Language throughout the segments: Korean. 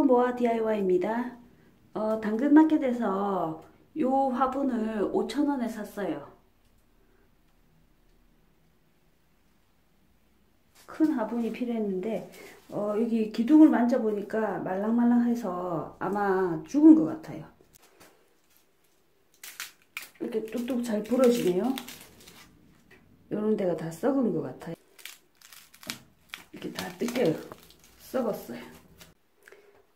모아 DIY입니다. 어, 당근마켓에서 이 화분을 5,000원에 샀어요. 큰 화분이 필요했는데 어, 여기 기둥을 만져보니까 말랑말랑해서 아마 죽은 것 같아요. 이렇게 뚝뚝 잘 부러지네요. 이런 데가 다 썩은 것 같아요. 이렇게 다 뜯겨요. 썩었어요.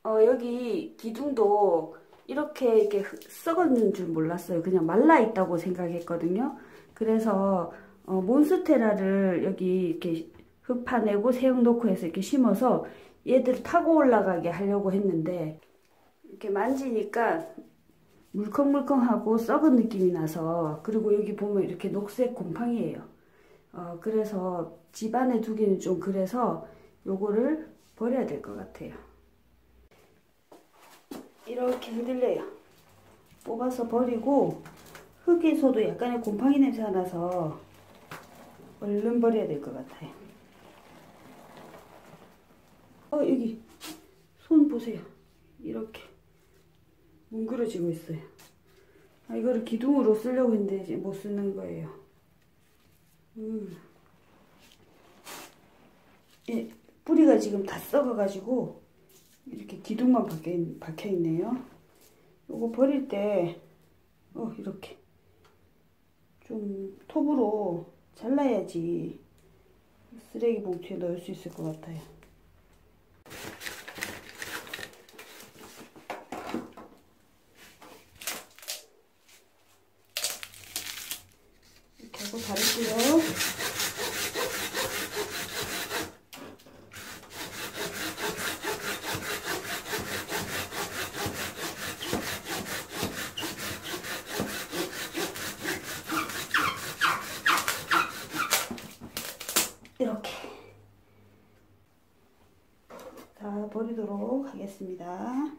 어, 여기 기둥도 이렇게 이렇게 썩었는 줄 몰랐어요. 그냥 말라 있다고 생각했거든요. 그래서 어, 몬스테라를 여기 이렇게 흙 파내고 새우 놓고 해서 이렇게 심어서 얘들 타고 올라가게 하려고 했는데 이렇게 만지니까 물컹물컹하고 썩은 느낌이 나서 그리고 여기 보면 이렇게 녹색 곰팡이에요. 어, 그래서 집안에 두기는 좀 그래서 요거를 버려야 될 것 같아요. 이렇게 흔들려요. 뽑아서 버리고 흙에서도 약간의 곰팡이 냄새가 나서 얼른 버려야 될 것 같아요. 어 여기 손 보세요. 이렇게 뭉그러지고 있어요. 아, 이거를 기둥으로 쓰려고 했는데 이제 못 쓰는 거예요. 음. 예, 뿌리가 지금 다 썩어가지고 이렇게 기둥만 박혀, 박혀 있네요. 요거 버릴 때, 어, 이렇게. 좀 톱으로 잘라야지 쓰레기 봉투에 넣을 수 있을 것 같아요. 이렇게 하고 바르고요. 이렇게 다 버리도록 하겠습니다.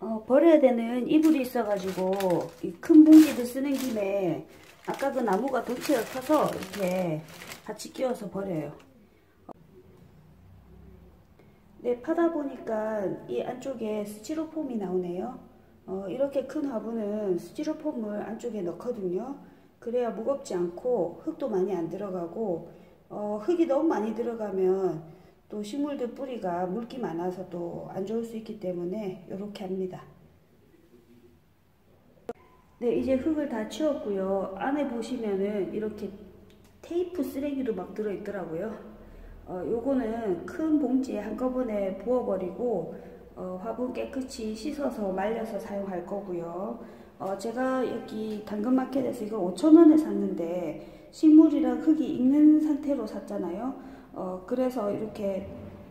어, 버려야 되는 이불이 있어가지고 이 큰 봉지를 쓰는 김에 아까 그 나무가 덩치가 커서 이렇게 같이 끼워서 버려요. 네, 파다 보니까 이 안쪽에 스티로폼이 나오네요. 어, 이렇게 큰 화분은 스티로폼을 안쪽에 넣거든요. 그래야 무겁지 않고 흙도 많이 안 들어가고 어, 흙이 너무 많이 들어가면 또 식물들 뿌리가 물기 많아서 또 안 좋을 수 있기 때문에 이렇게 합니다. 네 이제 흙을 다 치웠고요. 안에 보시면은 이렇게 테이프 쓰레기도 막 들어있더라고요. 어, 요거는 큰 봉지에 한꺼번에 부어버리고 어, 화분 깨끗이 씻어서 말려서 사용할 거고요. 어, 제가 여기 당근마켓에서 이걸 5천원에 샀는데 식물이랑 흙이 익는 상태로 샀잖아요. 어, 그래서 이렇게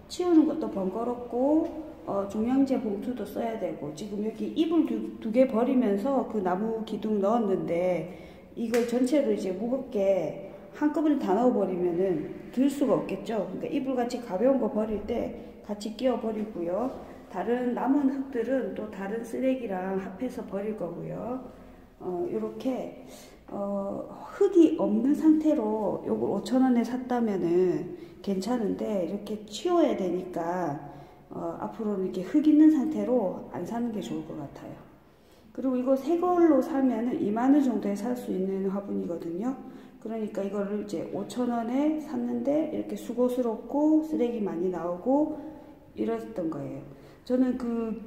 치우는 것도 번거롭고 어, 종량제 봉투도 써야 되고 지금 여기 이불 두 개 버리면서 그 나무 기둥 넣었는데 이걸 전체로 이제 무겁게 한꺼번에 다 넣어버리면은 들 수가 없겠죠. 그러니까 이불같이 가벼운 거 버릴 때 같이 끼워 버리고요. 다른 남은 흙들은 또 다른 쓰레기랑 합해서 버릴 거고요. 어, 이렇게 어, 흙이 없는 상태로 요걸 5천원에 샀다면은 괜찮은데 이렇게 치워야 되니까 어, 앞으로는 이렇게 흙 있는 상태로 안 사는 게 좋을 것 같아요. 그리고 이거 새 걸로 사면은 2만원 정도에 살 수 있는 화분이거든요. 그러니까 이거를 이제 5천원에 샀는데 이렇게 수고스럽고 쓰레기 많이 나오고 이랬던 거예요. 저는 그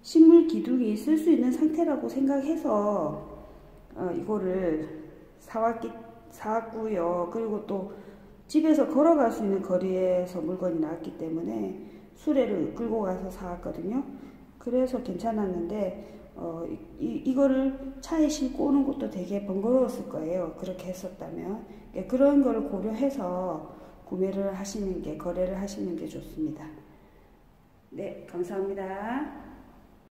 식물 기둥이 쓸 수 있는 상태라고 생각해서 어, 이거를 사왔기, 사왔고요. 그리고 또 집에서 걸어갈 수 있는 거리에서 물건이 나왔기 때문에 수레를 끌고 가서 사왔거든요. 그래서 괜찮았는데 어, 이, 이거를 차에 싣고 오는 것도 되게 번거로웠을 거예요. 그렇게 했었다면. 그러니까 그런 거를 고려해서 구매를 하시는 게, 거래를 하시는 게 좋습니다. 네, 감사합니다.